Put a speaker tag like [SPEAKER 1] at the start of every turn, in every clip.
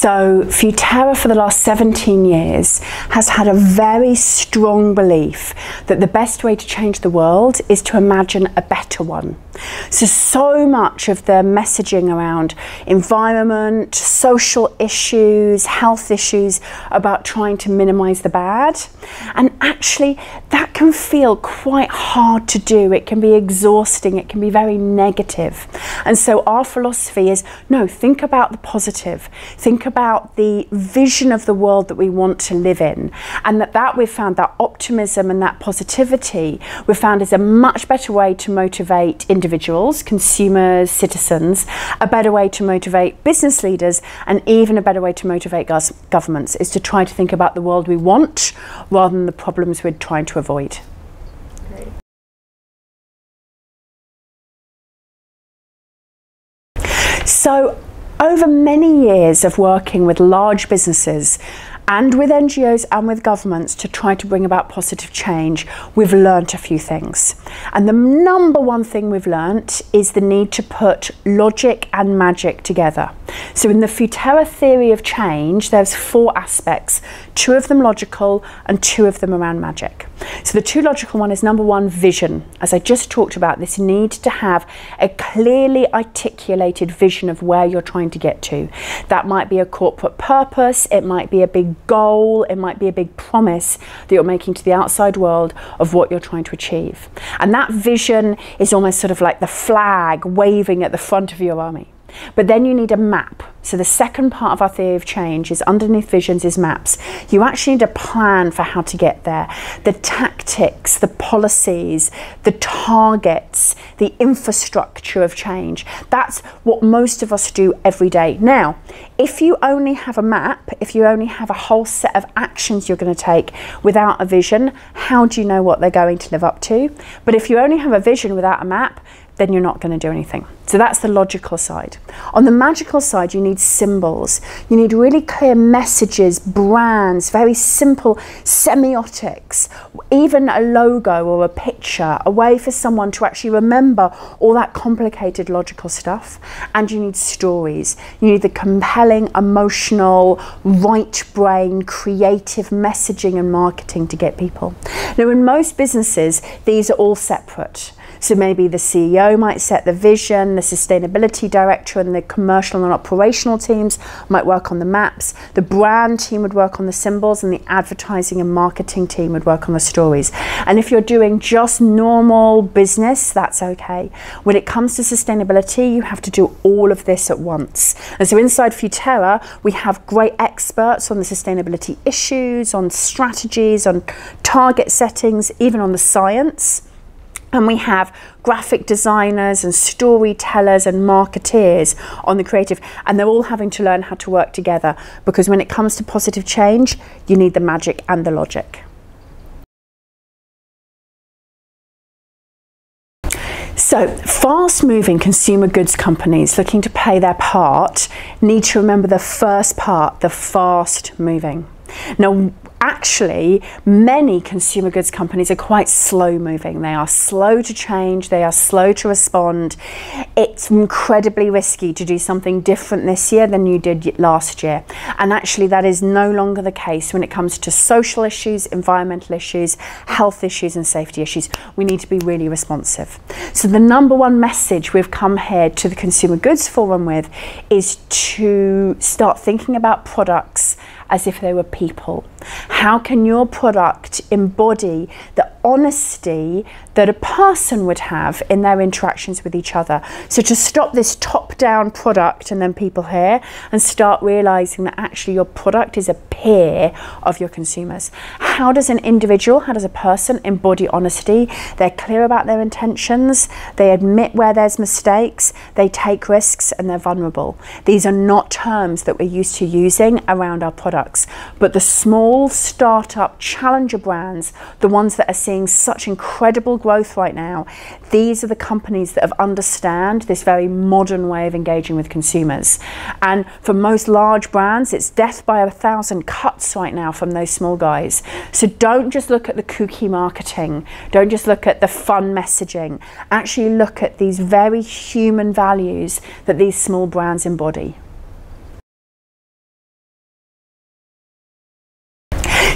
[SPEAKER 1] So, Futerra for the last 17 years has had a very strong belief that the best way to change the world is to imagine a better one. So, so much of the messaging around environment, social issues, health issues about trying to minimize the bad. And actually, that can feel quite hard to do. It can be exhausting, it can be very negative. And so, our philosophy is no, think about the positive, think about the vision of the world that we want to live in. And that, that we've found that optimism and that positivity we've found is a much better way to motivate individuals consumers, citizens, a better way to motivate business leaders, and even a better way to motivate governments is to try to think about the world we want rather than the problems we're trying to avoid. So, over many years of working with large businesses and with NGOs and with governments to try to bring about positive change, we've learnt a few things. And the number one thing we've learnt is the need to put logic and magic together. So in the Futerra theory of change, there's four aspects, two of them logical and two of them around magic. So the two logical one is number one, vision. As I just talked about, this need to have a clearly articulated vision of where you're trying to get to. That might be a corporate purpose, it might be a big goal, it might be a big promise that you're making to the outside world of what you're trying to achieve. And that vision is almost sort of like the flag waving at the front of your army. But then you need a map. So the second part of our theory of change is underneath visions is maps. You actually need a plan for how to get there. The tactics, the policies, the targets, the infrastructure of change. That's what most of us do every day. Now, if you only have a map, if you only have a whole set of actions you're going to take without a vision, how do you know what they're going to live up to? But if you only have a vision without a map, then you're not going to do anything. So that's the logical side. On the magical side, you need symbols. You need really clear messages, brands, very simple semiotics, even a logo or a picture, a way for someone to actually remember all that complicated logical stuff. And you need stories. You need the compelling, emotional, right brain, creative messaging and marketing to get people. Now, in most businesses, these are all separate. So maybe the CEO might set the vision, the sustainability director and the commercial and operational teams might work on the maps, the brand team would work on the symbols, and the advertising and marketing team would work on the stories. And if you're doing just normal business, that's okay. When it comes to sustainability, you have to do all of this at once. And so inside Futerra, we have great experts on the sustainability issues, on strategies, on target settings, even on the science. And we have graphic designers and storytellers and marketeers on the creative, and they're all having to learn how to work together because when it comes to positive change, you need the magic and the logic. So, fast moving consumer goods companies looking to play their part need to remember the first part the fast moving. Now, actually, many consumer goods companies are quite slow moving. They are slow to change, they are slow to respond. It's incredibly risky to do something different this year than you did last year. And actually, that is no longer the case when it comes to social issues, environmental issues, health issues, and safety issues. We need to be really responsive. So, the number one message we've come here to the Consumer Goods Forum with is to start thinking about products as if they were people. How can your product embody the honesty that a person would have in their interactions with each other? So to stop this top down product and then people here and start realizing that actually your product is a peer of your consumers. How does an individual, how does a person embody honesty? They're clear about their intentions, they admit where there's mistakes, they take risks, and they're vulnerable. These are not terms that we're used to using around our products, but the small startup challenger brands, the ones that are seeing such incredible growth right now, these are the companies that have understand this very modern way of engaging with consumers. And for most large brands, it's death by a thousand cuts right now from those small guys. So don't just look at the kooky marketing, don't just look at the fun messaging. Actually, look at these very human values that these small brands embody.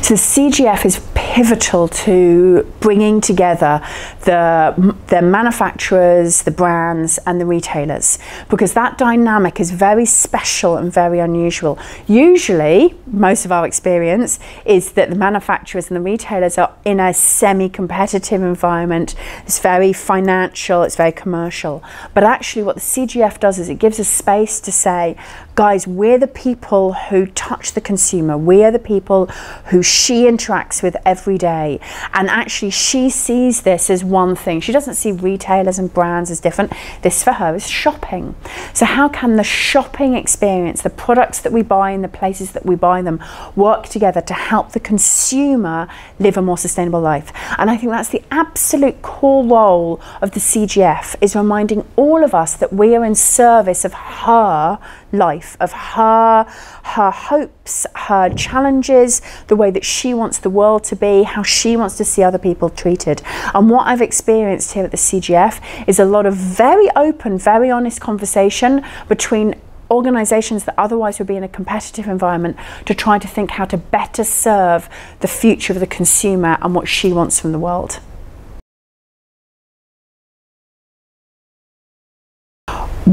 [SPEAKER 1] So the CGF is pivotal to bringing together the, the manufacturers, the brands, and the retailers because that dynamic is very special and very unusual. Usually, most of our experience is that the manufacturers and the retailers are in a semi competitive environment. It's very financial, it's very commercial. But actually, what the CGF does is it gives us space to say, guys, we're the people who touch the consumer, we are the people who she interacts with every day. And actually, she sees this as one thing. She doesn't see retailers and brands as different. This for her is shopping. So, how can the shopping experience, the products that we buy in the places that we buy them, work together to help the consumer live a more sustainable life? And I think that's the absolute core role of the CGF is reminding all of us that we are in service of her life, of her, her hopes, her challenges, the way that she wants the world to be, how she wants to see other people treated. And what I've experienced here at the CGF is a lot of very open, very honest conversation between organisations that otherwise would be in a competitive environment to try to think how to better serve the future of the consumer and what she wants from the world.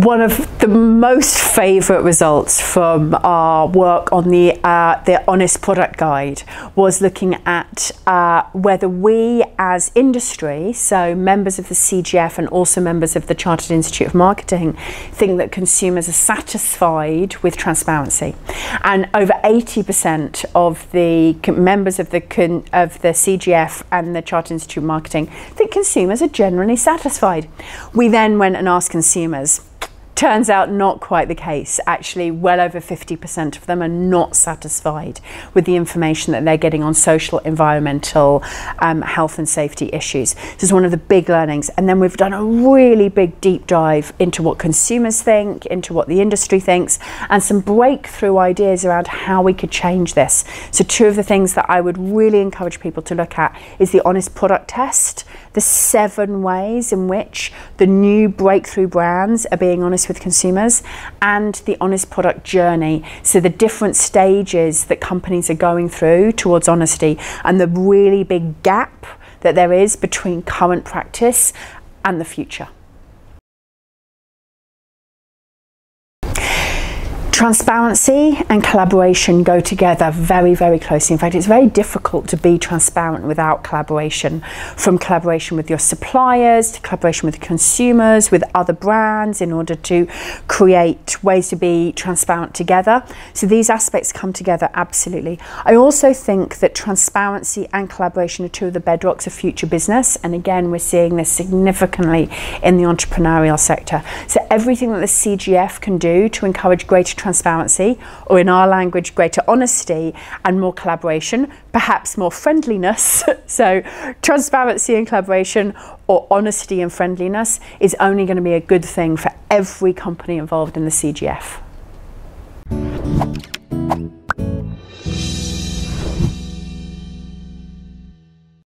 [SPEAKER 1] One of the most favourite results from our work on the uh, the Honest Product Guide was looking at uh, whether we as industry, so members of the CGF and also members of the Chartered Institute of Marketing, think that consumers are satisfied with transparency, and over 80% of the members of the of the CGF and the Chartered Institute of Marketing think consumers are generally satisfied. We then went and asked consumers Turns out not quite the case. Actually, well over 50% of them are not satisfied with the information that they're getting on social, environmental, um, health and safety issues. This is one of the big learnings. And then we've done a really big deep dive into what consumers think, into what the industry thinks, and some breakthrough ideas around how we could change this. So two of the things that I would really encourage people to look at is the honest product test, the seven ways in which the new breakthrough brands are being honest with consumers and the honest product journey. So, the different stages that companies are going through towards honesty and the really big gap that there is between current practice and the future. Transparency and collaboration go together very, very closely. In fact, it's very difficult to be transparent without collaboration, from collaboration with your suppliers to collaboration with consumers, with other brands, in order to create ways to be transparent together. So these aspects come together absolutely. I also think that transparency and collaboration are two of the bedrocks of future business. And again, we're seeing this significantly in the entrepreneurial sector. So everything that the CGF can do to encourage greater transparency transparency, or in our language, greater honesty and more collaboration, perhaps more friendliness. so, transparency and collaboration, or honesty and friendliness, is only going to be a good thing for every company involved in the CGF.